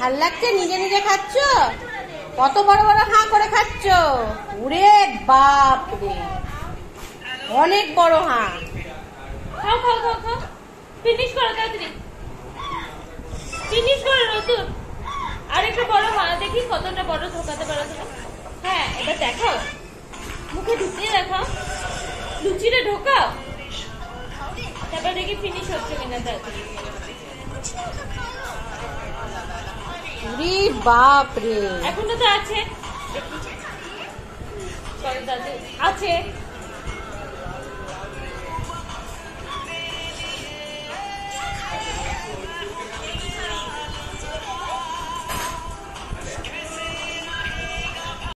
ভালো লাগছে? নিজে নিজে খাচ্ছ? কত বড় বড় হাঁ করে খাচ্ছ? উরে বাপ রে অনেক বড় হাঁ। খাও খাও খাও খাও। ফিনিশ করো, তাড়াতাড়ি। ফিনিশ করো, নতুন। আরেকটা বড় হা দেখি কতটা বড় ঢোকাতে পারো হ্যাঁ এবার দেখাও। মুখে ঢুকিয়ে দেখাও। লুচিটা ঢোকাও। তারপর দেখি ফিনিশ হচ্ছে কিনা তাড়াতাড়ি। উরে বাপ রে এখনও তো আছে। আছে।